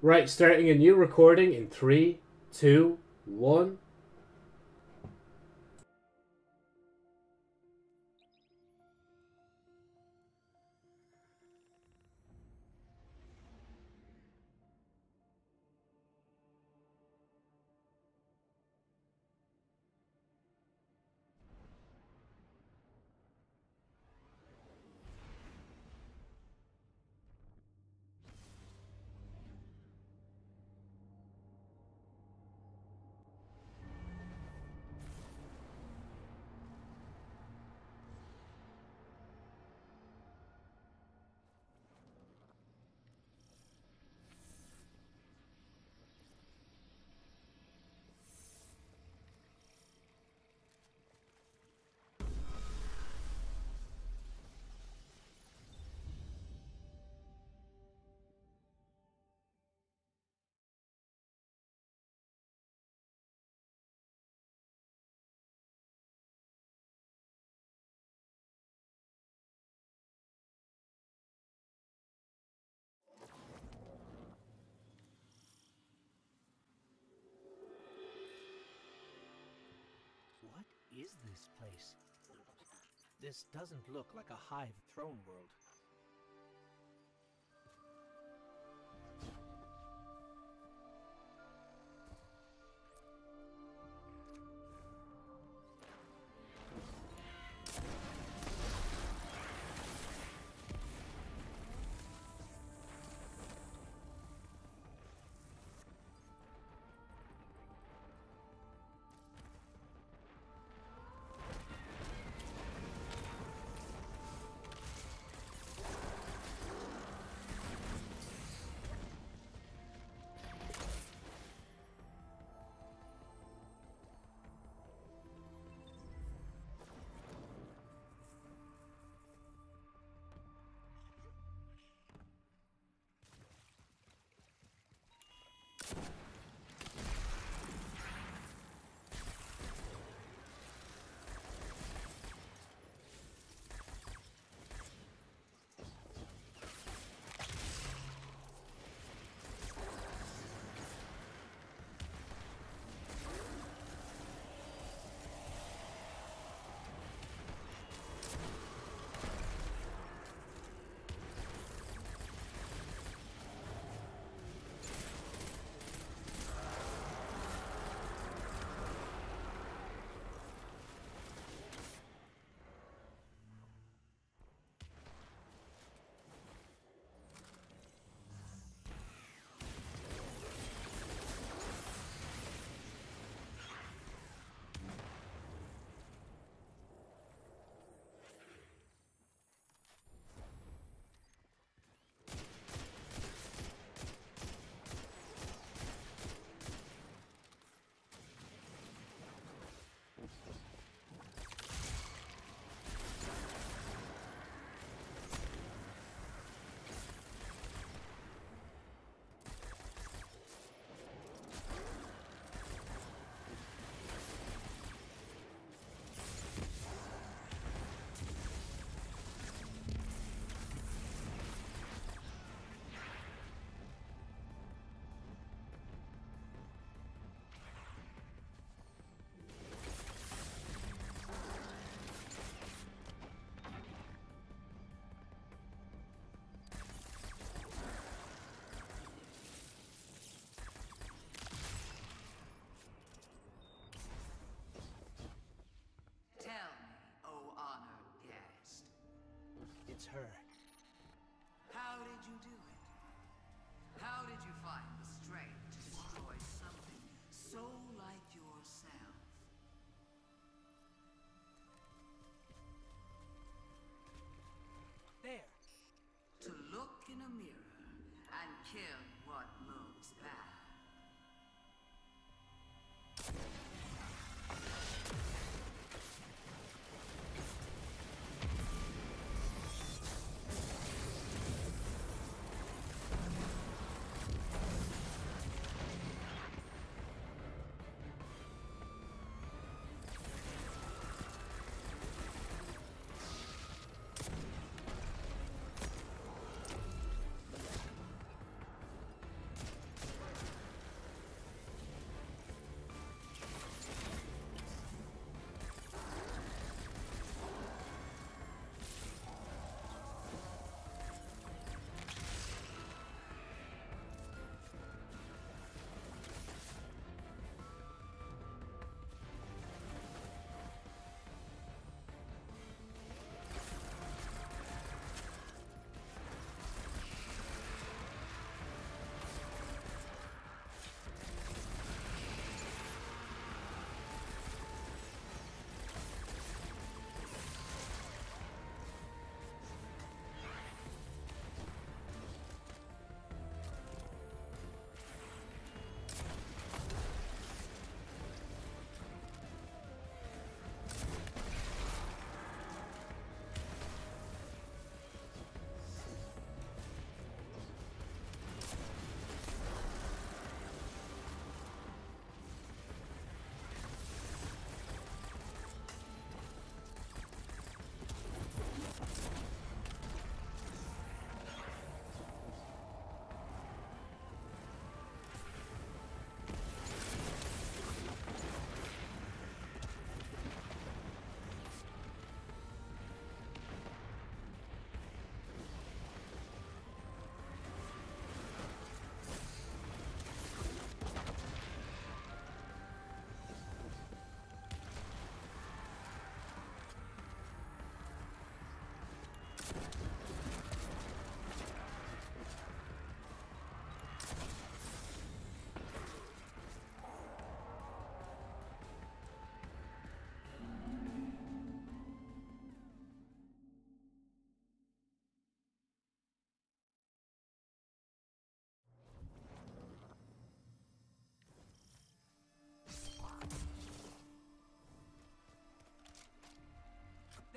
Right, starting a new recording in three, two, one. Is this place? This doesn't look like a hive throne world. Her. how did you do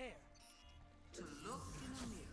there. Come here.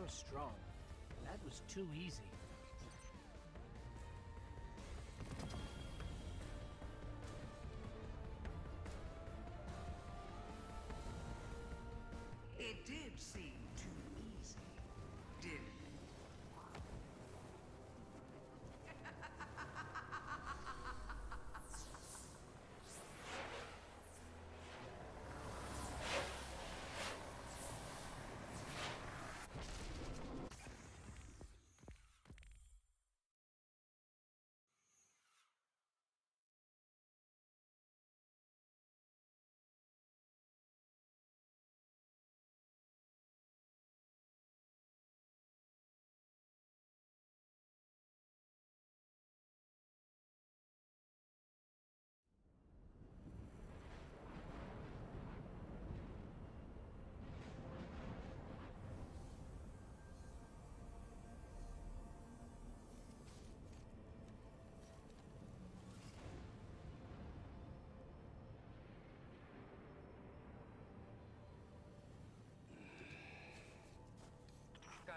Was strong. That was too easy.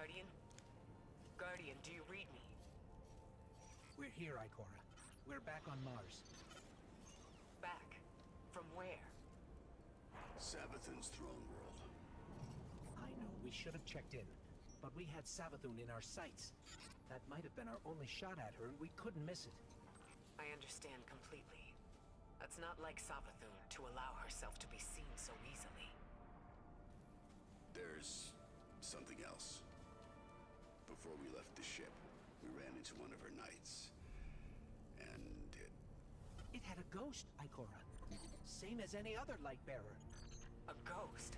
Guardian? Guardian, do you read me? We're here, Ikora. We're back on Mars. Back? From where? Savathun's throne world. I know we should have checked in, but we had Savathun in our sights. That might have been our only shot at her, and we couldn't miss it. I understand completely. It's not like Savathun to allow herself to be seen so easily. There's something else. Before we left the ship, we ran into one of her knights. And it... It had a ghost, Ikora. Same as any other light bearer. A ghost?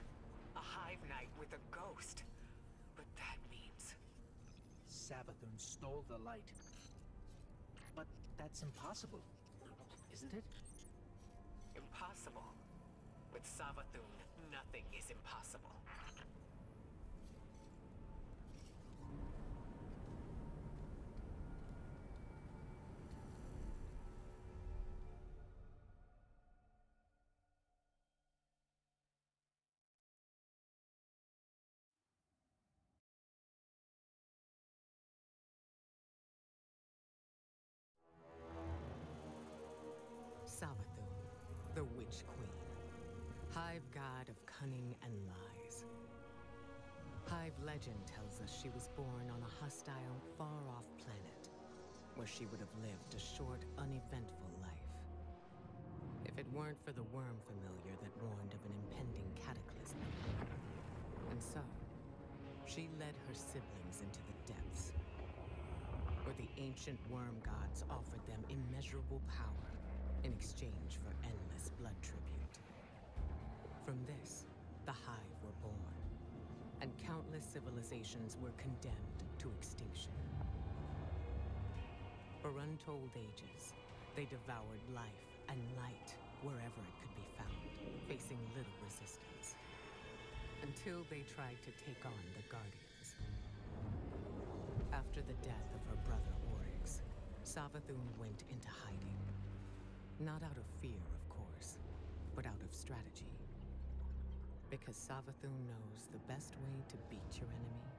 A hive knight with a ghost? But that means... Savathun stole the light. But that's impossible, isn't it? Impossible. With Savathun, nothing is impossible. Witch Queen. Hive god of cunning and lies. Hive legend tells us she was born on a hostile, far-off planet, where she would have lived a short, uneventful life. If it weren't for the worm familiar that warned of an impending cataclysm. And so, she led her siblings into the depths, where the ancient worm gods offered them immeasurable power in exchange for endless blood tribute. From this, the Hive were born, and countless civilizations were condemned to extinction. For untold ages, they devoured life and light wherever it could be found, facing little resistance. Until they tried to take on the Guardians. After the death of her brother Oryx, Savathun went into hiding. Not out of fear, of course, but out of strategy. Because Savathun knows the best way to beat your enemy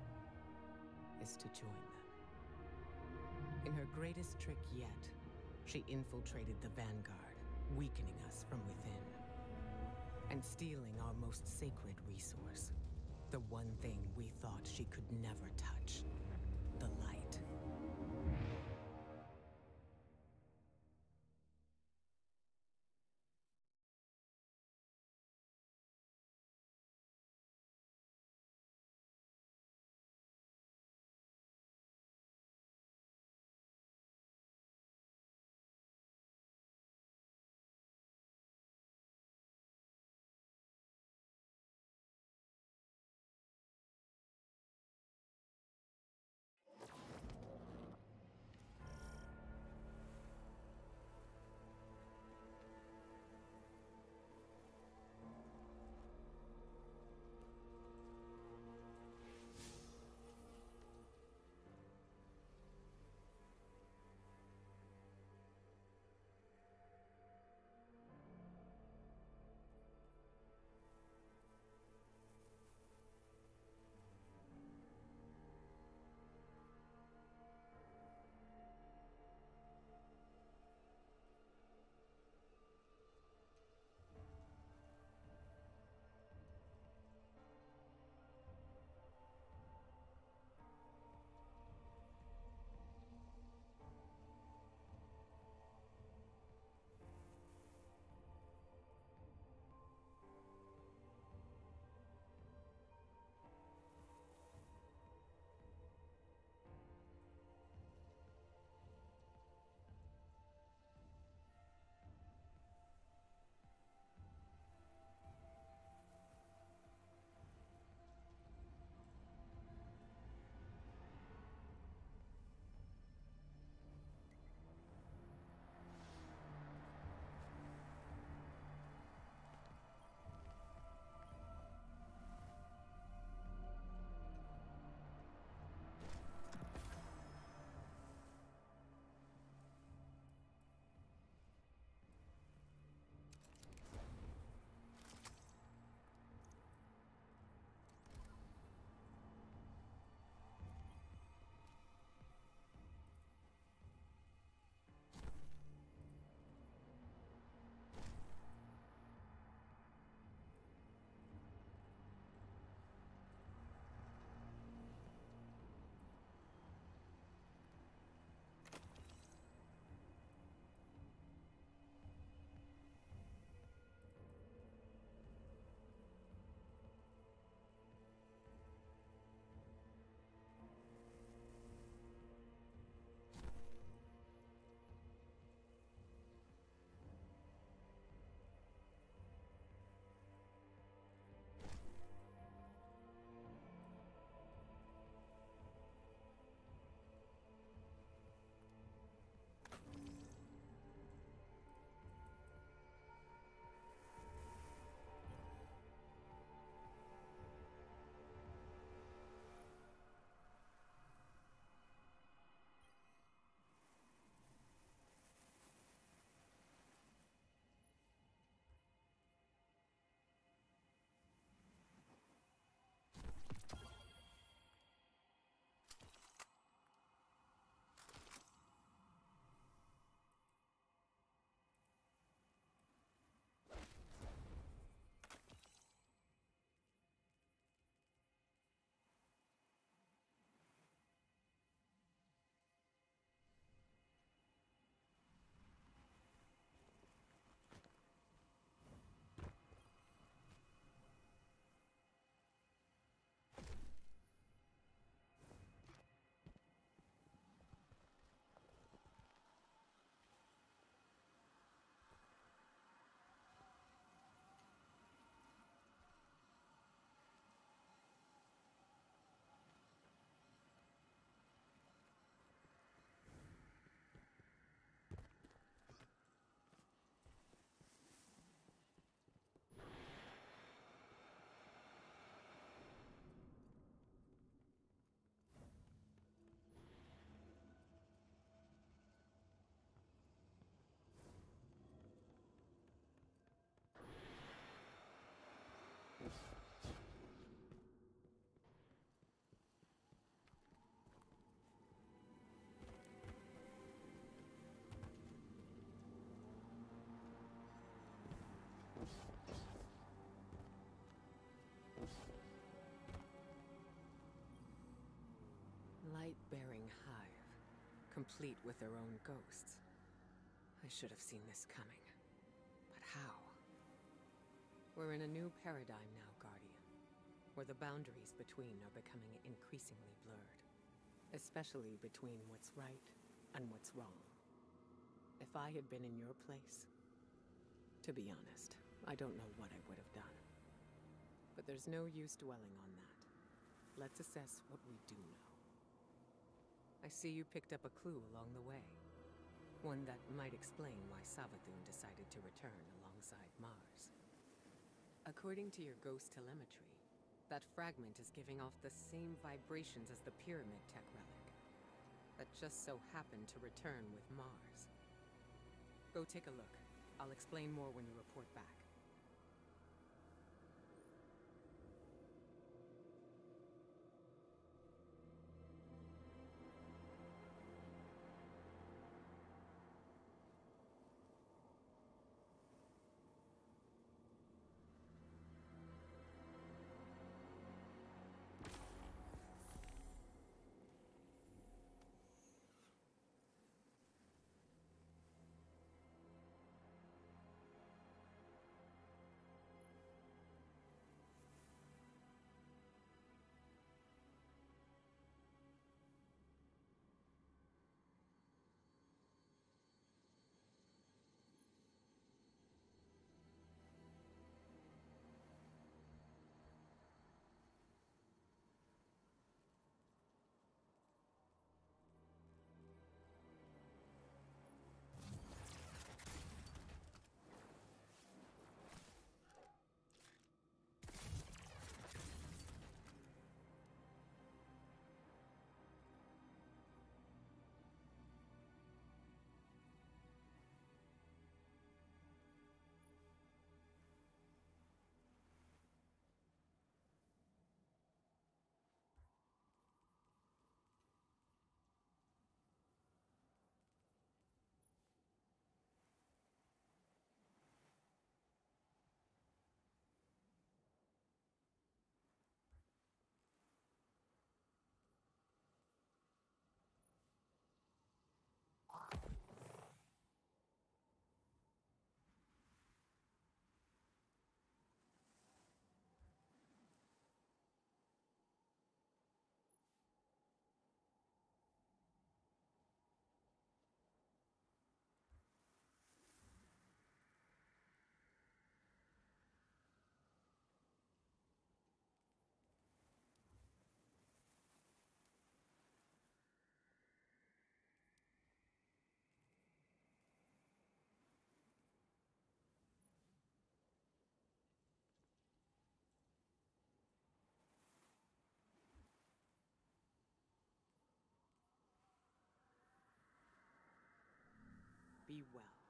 is to join them. In her greatest trick yet, she infiltrated the Vanguard, weakening us from within. And stealing our most sacred resource. The one thing we thought she could never touch. The light. Light-bearing hive, complete with their own ghosts. I should have seen this coming. But how? We're in a new paradigm now, Guardian, where the boundaries between are becoming increasingly blurred. Especially between what's right and what's wrong. If I had been in your place, to be honest, I don't know what I would have done. But there's no use dwelling on that. Let's assess what we do know. I see you picked up a clue along the way. One that might explain why Savathun decided to return alongside Mars. According to your ghost telemetry, that fragment is giving off the same vibrations as the Pyramid Tech relic. That just so happened to return with Mars. Go take a look. I'll explain more when you report back. Well.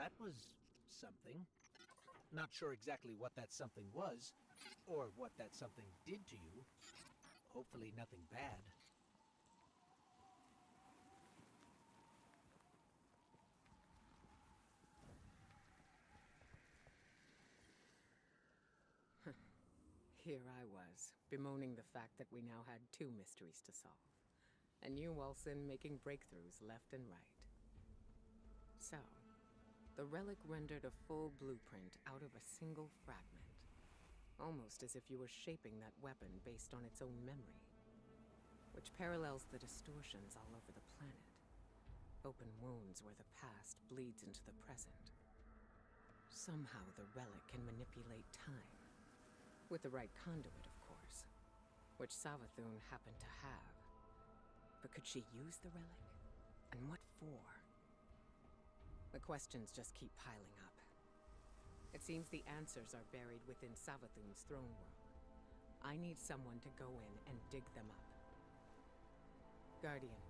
That was something. Not sure exactly what that something was, or what that something did to you. Hopefully, nothing bad. Here I was, bemoaning the fact that we now had two mysteries to solve. And you, Wilson, making breakthroughs left and right. So, the relic rendered a full blueprint out of a single fragment. Almost as if you were shaping that weapon based on its own memory. Which parallels the distortions all over the planet. Open wounds where the past bleeds into the present. Somehow the relic can manipulate time. With the right conduit, of course. Which Savathun happened to have. But could she use the relic? And what for? The questions just keep piling up. It seems the answers are buried within Savathun's throne room. I need someone to go in and dig them up. Guardian,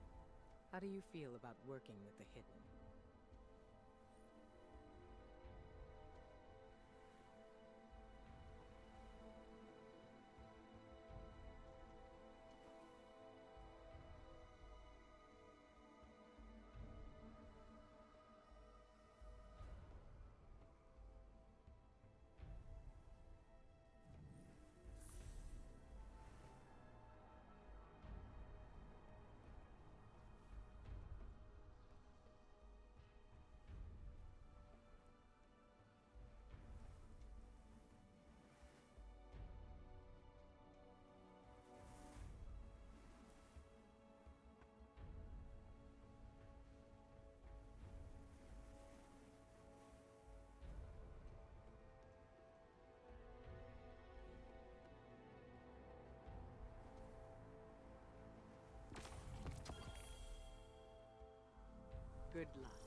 how do you feel about working with the Hidden? Good luck.